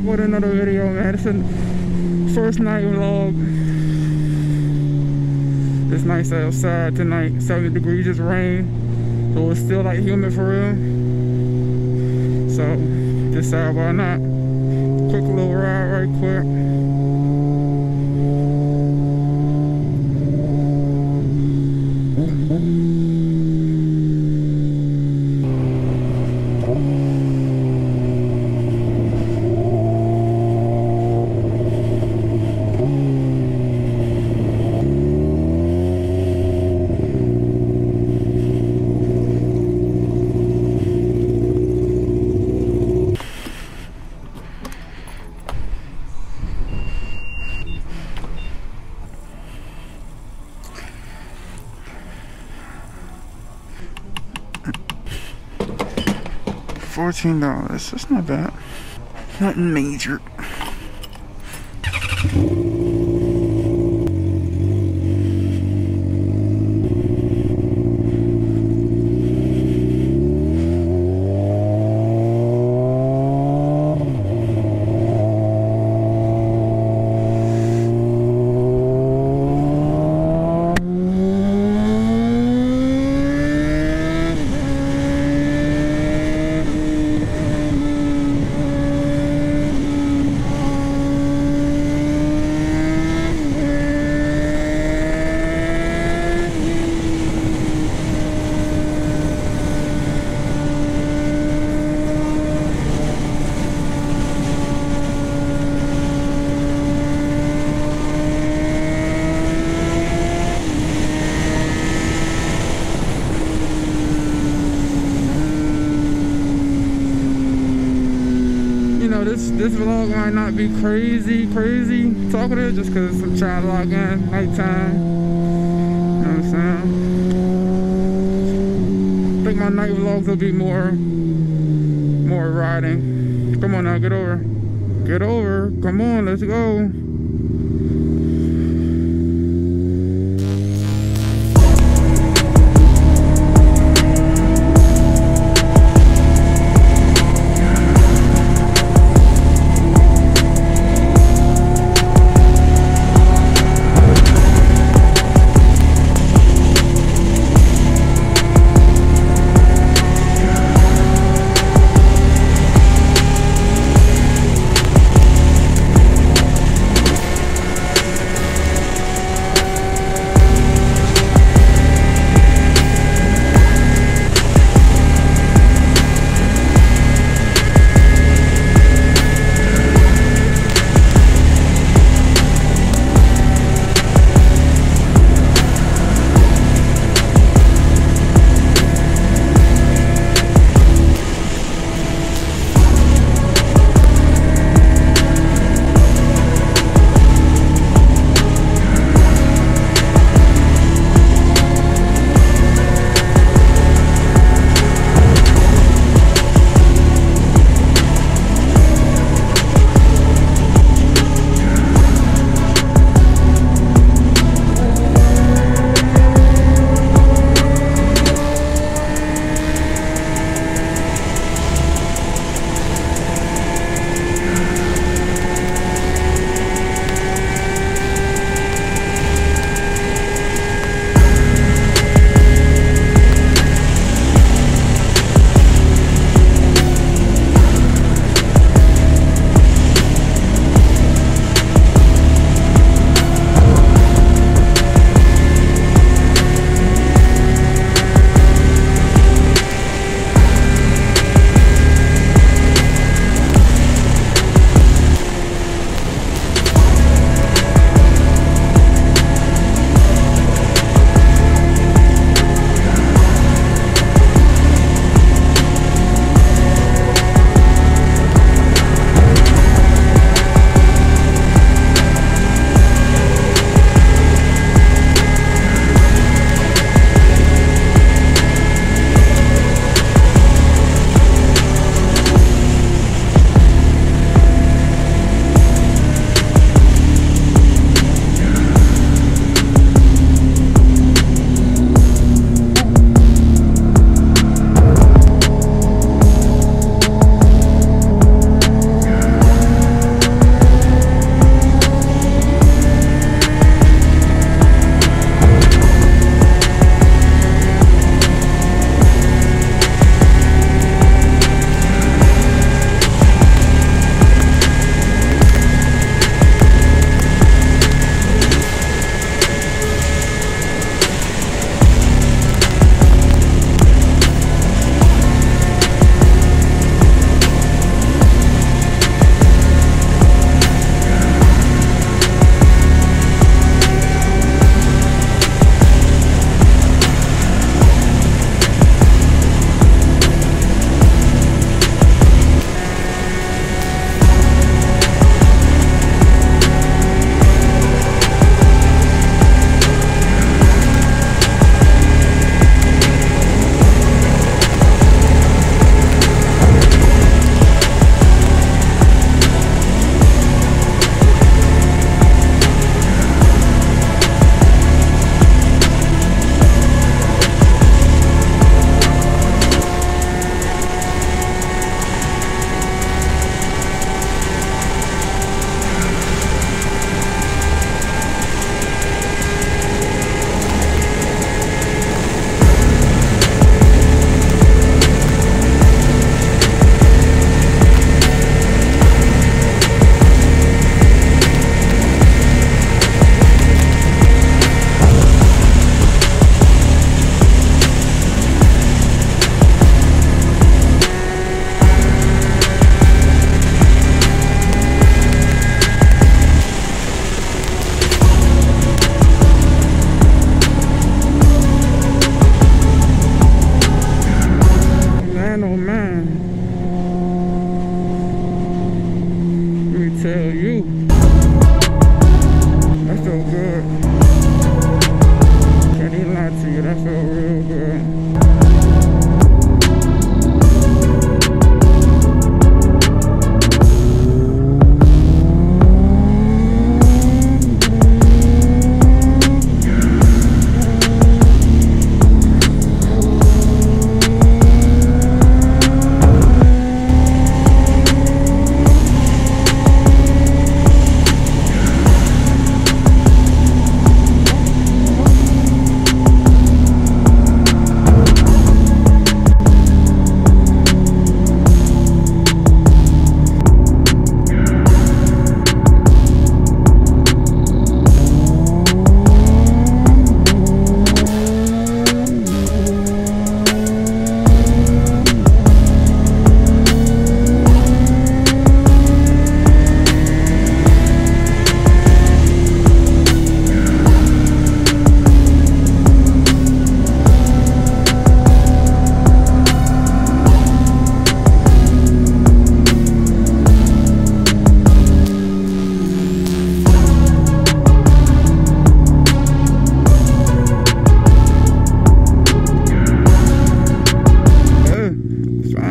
back with another video, man. It's a first night vlog. It's nice outside tonight. 70 degrees, just rain. So it's still like humid for real. So decide why not. Quick little ride right quick. Fourteen dollars. That's not bad. Nothing major. This this vlog might not be crazy, crazy talkative just because I'm trying to log in nighttime. You know what I'm saying? I think my night vlogs will be more, more riding. Come on now, get over. Get over. Come on, let's go.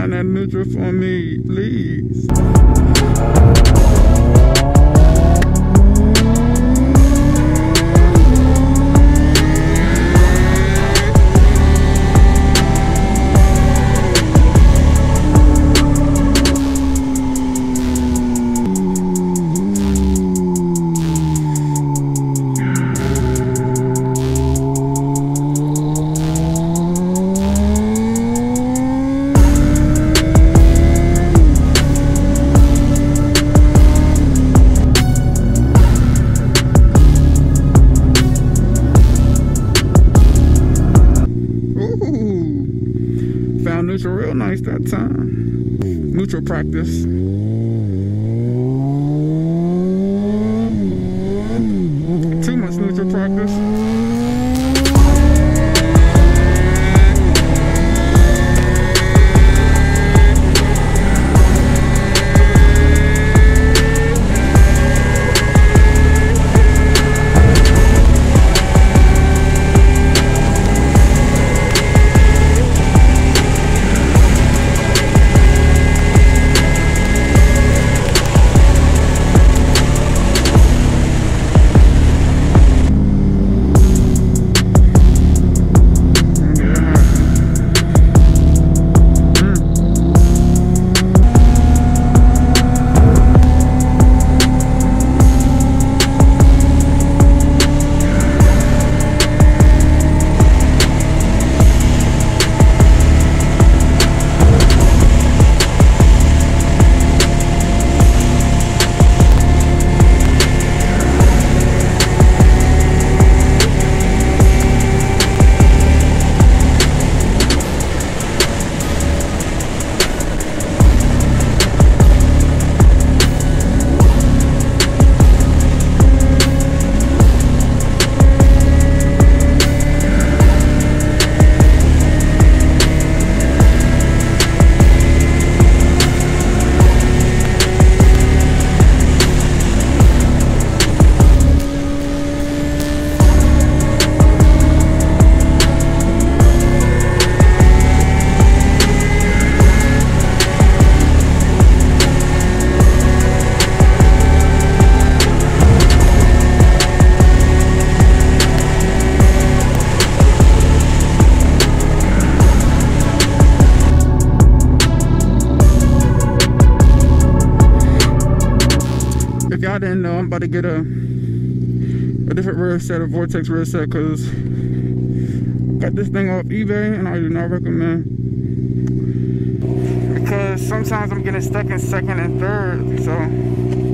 Find that neutral for me, please. That time. Neutral practice. Didn't know, I'm about to get a a different rear set, a Vortex rear set, cause got this thing off eBay and I do not recommend. Because sometimes I'm getting stuck in second and third, so